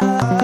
love.